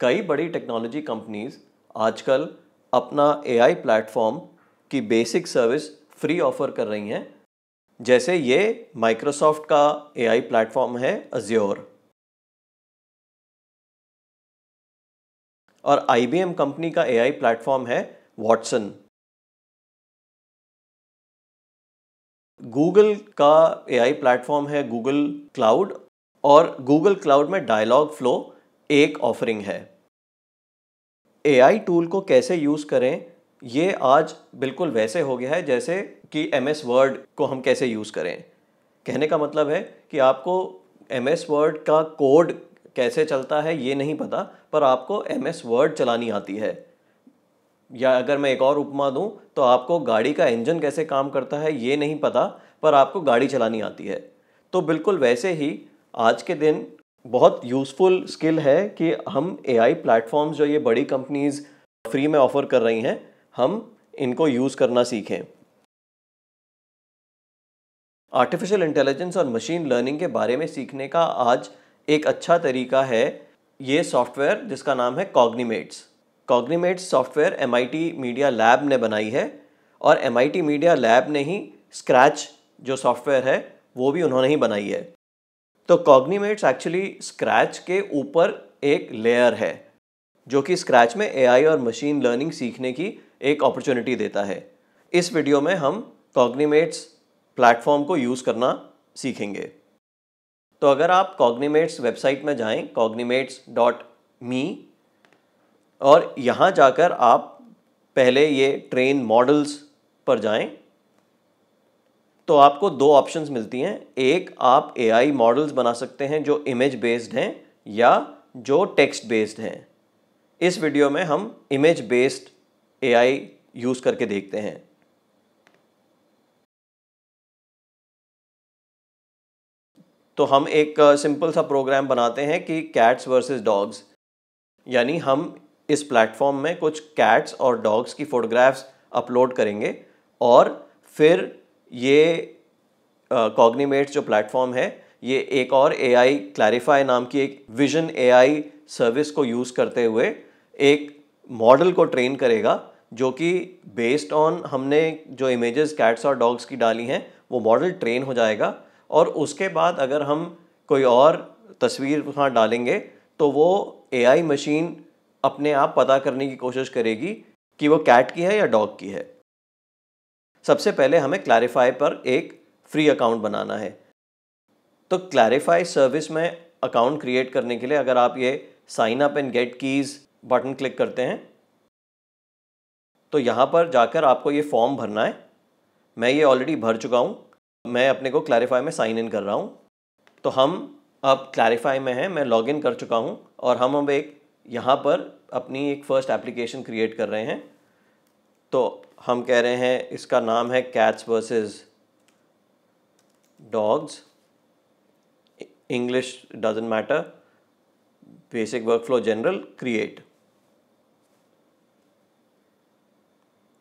कई बड़ी technology companies आजकल अपना एआई प्लेटफॉर्म की बेसिक सर्विस फ्री ऑफ़र कर रही हैं। जैसे ये माइक्रोसॉफ्ट का एआई प्लेटफॉर्म है अज्योर और आईबीएम कंपनी का एआई प्लेटफॉर्म है वॉटसन गूगल का एआई प्लेटफॉर्म है गूगल क्लाउड और गूगल क्लाउड में डायलॉग फ्लो एक ऑफरिंग है। एआई टूल को कैसे यूज़ करें, ये आज बिल्कुल वैसे हो गया है जैसे कि एम एस वर्ड को हम कैसे यूज़ करें। कहने का मतलब है कि आपको एम एस वर्ड का कोड कैसे चलता है ये नहीं पता, पर आपको एम एस वर्ड चलानी आती है। या अगर मैं एक और उपमा दूँ तो आपको गाड़ी का इंजन कैसे काम करता है ये नहीं पता, पर आपको गाड़ी चलानी आती है। तो बिल्कुल वैसे ही आज के दिन बहुत यूज़फुल स्किल है कि हम एआई प्लेटफॉर्म्स जो ये बड़ी कंपनीज़ फ्री में ऑफ़र कर रही हैं, हम इनको यूज़ करना सीखें। आर्टिफिशियल इंटेलिजेंस और मशीन लर्निंग के बारे में सीखने का आज एक अच्छा तरीका है ये सॉफ्टवेयर जिसका नाम है Cognimates Cognimates software MIT media lab ने बनाई है और एमआईटी मीडिया लैब ने ही स्क्रैच जो सॉफ्टवेयर है, वो भी उन्होंने ही बनाई है। तो कॉग्निमेट्स एक्चुअली स्क्रैच के ऊपर एक लेयर है, जो कि स्क्रैच में एआई और मशीन लर्निंग सीखने की एक अपॉर्चुनिटी देता है। इस वीडियो में हम कॉग्निमेट्स प्लेटफॉर्म को यूज़ करना सीखेंगे। तो अगर आप कॉग्निमेट्स वेबसाइट में जाएँ कॉग्निमेट्स डॉट मी और यहाँ जाकर आप पहले ये ट्रेन मॉडल्स पर जाएँ तो आपको दो ऑप्शंस मिलती हैं। एक, आप एआई मॉडल्स बना सकते हैं जो इमेज बेस्ड हैं या जो टेक्स्ट बेस्ड हैं। इस वीडियो में हम इमेज बेस्ड एआई यूज़ करके देखते हैं। तो हम एक सिंपल सा प्रोग्राम बनाते हैं कि कैट्स वर्सेस डॉग्स यानी हम इस प्लेटफॉर्म में कुछ कैट्स और डॉग्स की फ़ोटोग्राफ्स अपलोड करेंगे और फिर ये कॉग्निमेट्स जो प्लेटफॉर्म है, ये एक और ए आई क्लैरिफाई नाम की एक विजन ए आई सर्विस को यूज़ करते हुए एक मॉडल को ट्रेन करेगा, जो कि बेस्ड ऑन हमने जो इमेजेस कैट्स और डॉग्स की डाली हैं, वो मॉडल ट्रेन हो जाएगा। और उसके बाद अगर हम कोई और तस्वीर वहाँ डालेंगे तो वो एआई मशीन अपने आप पता करने की कोशिश करेगी कि वो कैट की है या डॉग की है। सबसे पहले हमें क्लैरिफाई पर एक फ्री अकाउंट बनाना है। तो क्लैरिफाई सर्विस में अकाउंट क्रिएट करने के लिए अगर आप ये sign up and get keys button click करते हैं तो यहाँ पर जाकर आपको ये फॉर्म भरना है। मैं ये ऑलरेडी भर चुका हूँ। मैं अपने को क्लैरिफाई में साइन इन कर रहा हूँ। तो हम अब क्लैरिफाई में हैं, मैं लॉगिन कर चुका हूँ और हम अब एक यहाँ पर अपनी एक फ़र्स्ट एप्लीकेशन क्रिएट कर रहे हैं। तो हम कह रहे हैं इसका नाम है cats versus dogs English doesn't matter basic work flow general create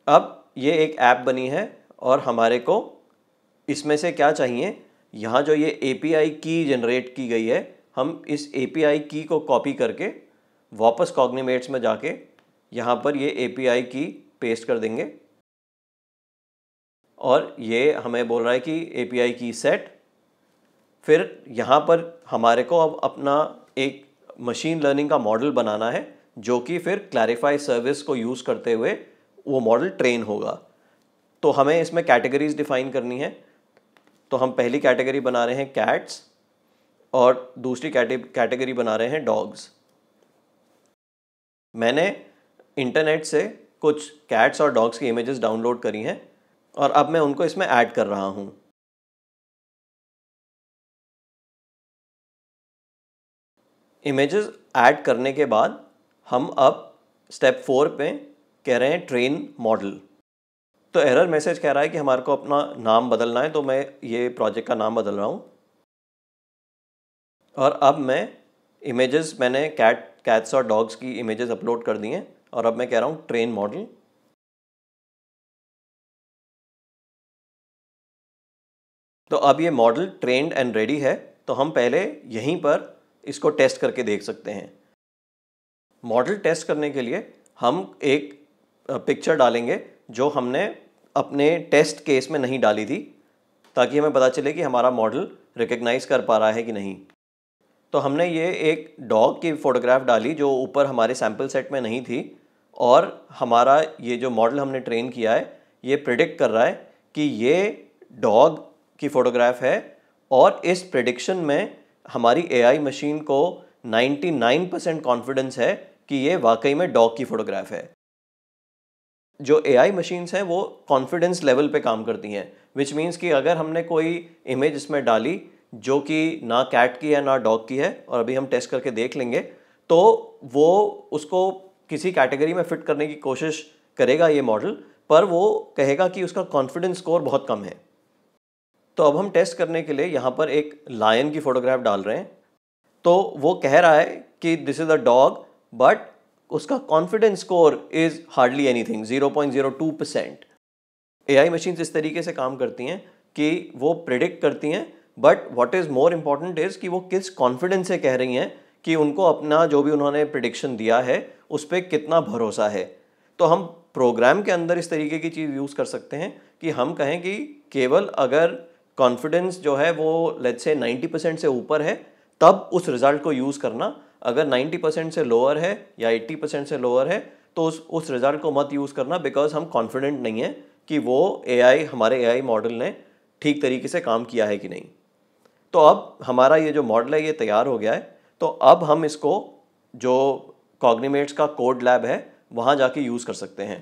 अब ये एक ऐप बनी है और हमारे को इसमें से क्या चाहिए? यहाँ जो ये एपीआई की जनरेट की गई है, हम इस एपीआई की को कॉपी करके वापस कॉग्निमेट्स में जाके यहाँ पर ये ए की पेस्ट कर देंगे। और ये हमें बोल रहा है कि एपीआई की सेट फिर यहाँ पर हमारे को अब अपना एक मशीन लर्निंग का मॉडल बनाना है, जो कि फिर क्लैरिफाई सर्विस को यूज़ करते हुए वो मॉडल ट्रेन होगा। तो हमें इसमें कैटेगरीज डिफाइन करनी है। तो हम पहली कैटेगरी बना रहे हैं कैट्स और दूसरी कैटेगरी बना रहे हैं डॉग्स मैंने इंटरनेट से कुछ कैट्स और डॉग्स की इमेजेस डाउनलोड करी हैं और अब मैं उनको इसमें ऐड कर रहा हूँ। इमेजेस ऐड करने के बाद हम अब स्टेप फोर पे कह रहे हैं ट्रेन मॉडल तो एरर मैसेज कह रहा है कि हमारे को अपना नाम बदलना है तो मैं ये प्रोजेक्ट का नाम बदल रहा हूँ। और अब मैं इमेजेस मैंने कैट कैट्स और डॉग्स की इमेजेस अपलोड कर दी हैं। और अब मैं कह रहा हूँ ट्रेन मॉडल तो अब ये मॉडल ट्रेंड एंड रेडी है तो हम पहले यहीं पर इसको टेस्ट करके देख सकते हैं। मॉडल टेस्ट करने के लिए हम एक पिक्चर डालेंगे जो हमने अपने टेस्ट केस में नहीं डाली थी, ताकि हमें पता चले कि हमारा मॉडल रिकग्नाइज कर पा रहा है कि नहीं। तो हमने ये एक डॉग की फ़ोटोग्राफ डाली जो ऊपर हमारे सैंपल सेट में नहीं थी और हमारा ये जो मॉडल हमने ट्रेन किया है, ये प्रिडिक्ट कर रहा है कि ये डॉग की फ़ोटोग्राफ है और इस प्रडिक्शन में हमारी एआई मशीन को 99 परसेंट कॉन्फिडेंस है कि ये वाकई में डॉग की फ़ोटोग्राफ है। जो एआई मशीन्स हैं, वो कॉन्फिडेंस लेवल पे काम करती हैं विच मीन्स कि अगर हमने कोई इमेज इसमें डाली जो कि ना कैट की है, ना डॉग की है, और अभी हम टेस्ट करके देख लेंगे तो वो उसको किसी कैटेगरी में फिट करने की कोशिश करेगा ये मॉडल पर वो कहेगा कि उसका कॉन्फिडेंस स्कोर बहुत कम है। तो अब हम टेस्ट करने के लिए यहाँ पर एक लायन की फ़ोटोग्राफ डाल रहे हैं। तो वो कह रहा है कि this is a dog but उसका confidence score is hardly anything zero point zero two percent A I machine इस तरीके से काम करती हैं कि वो प्रिडिक्ट करती हैं but what is more important is कि वो किस कॉन्फिडेंस से कह रही हैं कि उनको अपना जो भी उन्होंने प्रिडिक्शन दिया है, उस पर कितना भरोसा है। तो हम प्रोग्राम के अंदर इस तरीके की चीज़ यूज़ कर सकते हैं कि हम कहें कि केवल अगर कॉन्फिडेंस जो है वो लेट्स से 90 परसेंट से ऊपर है, तब उस रिज़ल्ट को यूज़ करना। अगर 90 परसेंट से लोअर है या 80 परसेंट से लोअर है तो उस उस रिज़ल्ट को मत यूज़ करना बिकॉज़ हम कॉन्फिडेंट नहीं हैं कि वो एआई हमारे एआई मॉडल ने ठीक तरीके से काम किया है कि नहीं। तो अब हमारा ये जो मॉडल है, ये तैयार हो गया है। तो अब हम इसको जो कॉग्निमेट्स का कोड लैब है, वहाँ जाके यूज़ कर सकते हैं।